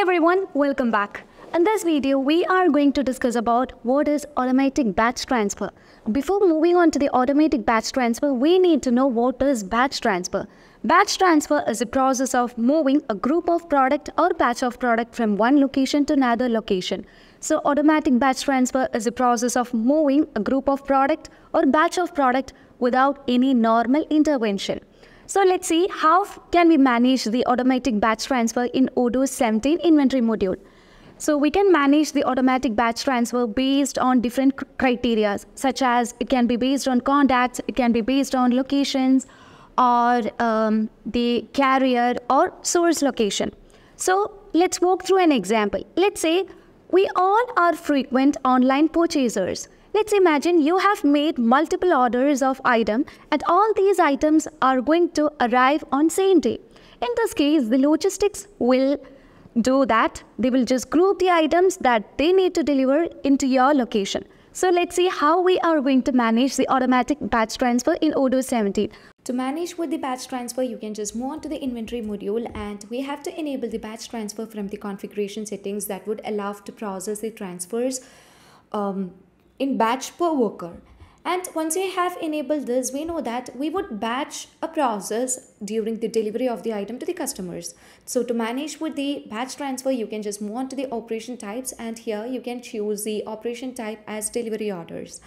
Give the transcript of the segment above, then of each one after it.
everyone, welcome back. In this video, we are going to discuss about what is automatic batch transfer. Before moving on to the automatic batch transfer, we need to know what is batch transfer. Batch transfer is a process of moving a group of product or batch of product from one location to another location. So automatic batch transfer is a process of moving a group of product or batch of product without any normal intervention. So let's see how can we manage the automatic batch transfer in Odoo 17 inventory module. So we can manage the automatic batch transfer based on different criteria, such as it can be based on contacts, it can be based on locations, or um, the carrier or source location. So let's walk through an example. Let's say we all are frequent online purchasers. Let's imagine you have made multiple orders of item and all these items are going to arrive on same day. In this case, the logistics will do that. They will just group the items that they need to deliver into your location. So let's see how we are going to manage the automatic batch transfer in Odoo 17. To manage with the batch transfer, you can just move on to the inventory module and we have to enable the batch transfer from the configuration settings that would allow to process the transfers um, in batch per worker. And once we have enabled this, we know that we would batch a process during the delivery of the item to the customers. So to manage with the batch transfer, you can just move on to the operation types and here you can choose the operation type as delivery orders.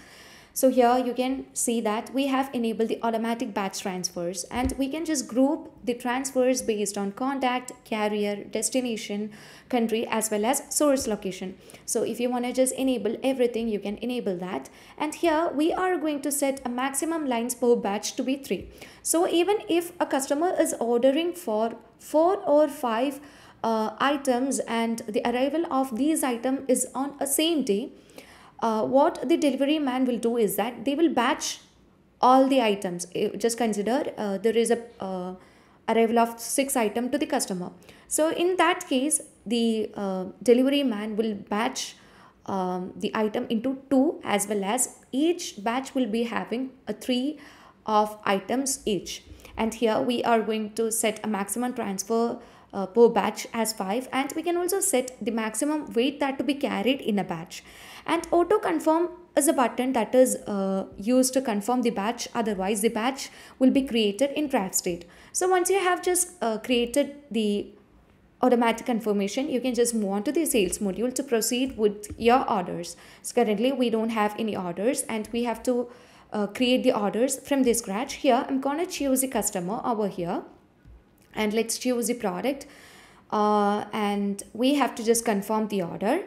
So here you can see that we have enabled the automatic batch transfers and we can just group the transfers based on contact, carrier, destination, country as well as source location. So if you want to just enable everything, you can enable that. And here we are going to set a maximum lines per batch to be 3. So even if a customer is ordering for 4 or 5 uh, items and the arrival of these items is on a same day, uh, what the delivery man will do is that they will batch all the items. Uh, just consider uh, there is a uh, arrival of six item to the customer. So in that case the uh, delivery man will batch um, the item into two as well as each batch will be having a three of items each. And here we are going to set a maximum transfer uh, per batch as 5 and we can also set the maximum weight that to be carried in a batch. And auto confirm is a button that is uh, used to confirm the batch otherwise the batch will be created in draft state. So once you have just uh, created the automatic confirmation you can just move on to the sales module to proceed with your orders. So currently we don't have any orders and we have to uh, create the orders from the scratch. Here i'm gonna choose the customer over here and let's choose the product. Uh, and we have to just confirm the order.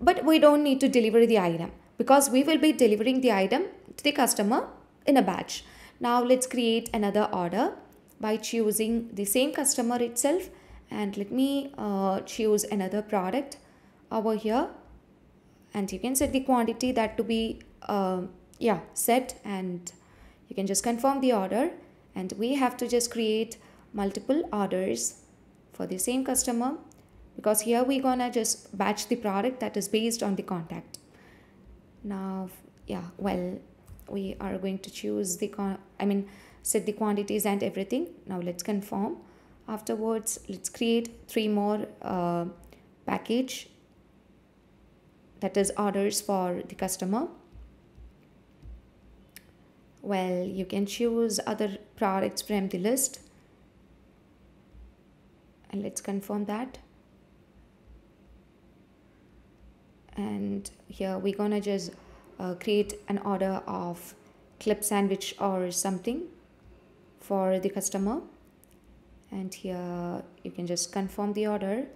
But we don't need to deliver the item. Because we will be delivering the item to the customer in a batch. Now let's create another order by choosing the same customer itself. And let me uh, choose another product over here. And you can set the quantity that to be uh, yeah set. And you can just confirm the order. And we have to just create multiple orders for the same customer because here we're gonna just batch the product that is based on the contact. Now yeah well we are going to choose the con i mean set the quantities and everything. Now let's confirm. Afterwards let's create three more uh, package that is orders for the customer. Well you can choose other products from the list and let's confirm that. And here we're gonna just uh, create an order of clip sandwich or something for the customer. And here you can just confirm the order.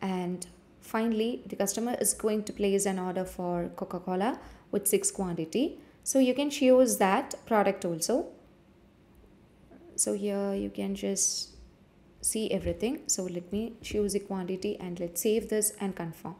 And finally the customer is going to place an order for coca-cola with six quantity. So you can choose that product also. So here you can just see everything. So let me choose the quantity and let's save this and confirm.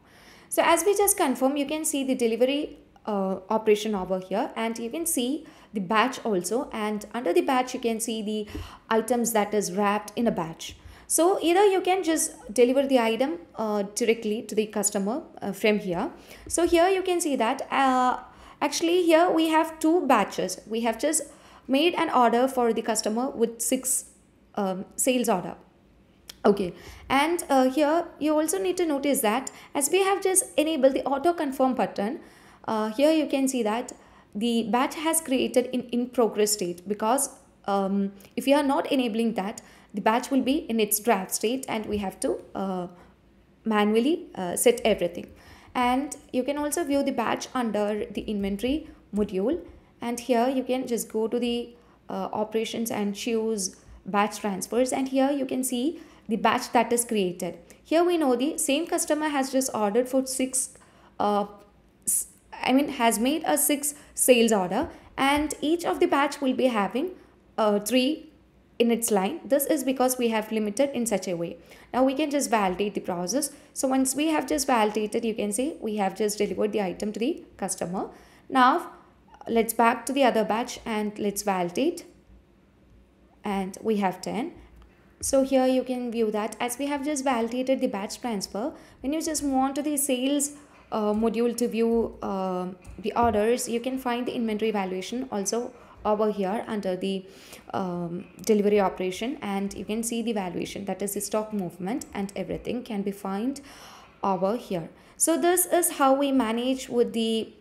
So as we just confirm you can see the delivery uh, operation over here and you can see the batch also. And under the batch you can see the items that is wrapped in a batch. So either you can just deliver the item uh, directly to the customer uh, from here. So here you can see that uh, actually here we have two batches. We have just made an order for the customer with six um, sales order Okay, and uh, here you also need to notice that as we have just enabled the auto confirm button, uh, here you can see that the batch has created in in progress state because um, if you are not enabling that, the batch will be in its draft state and we have to uh, manually uh, set everything. And you can also view the batch under the inventory module. And here you can just go to the uh, operations and choose batch transfers. And here you can see the batch that is created. Here we know the same customer has just ordered for six, uh, I mean has made a six sales order and each of the batch will be having uh, three in its line. This is because we have limited in such a way. Now we can just validate the process. So once we have just validated, you can see we have just delivered the item to the customer. Now let's back to the other batch and let's validate. And we have 10 so here you can view that as we have just validated the batch transfer, when you just move on to the sales uh, module to view uh, the orders, you can find the inventory valuation also over here under the um, delivery operation and you can see the valuation that is the stock movement and everything can be found over here. So this is how we manage with the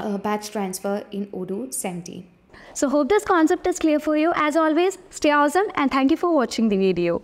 uh, batch transfer in Odoo 17. So hope this concept is clear for you. As always, stay awesome and thank you for watching the video.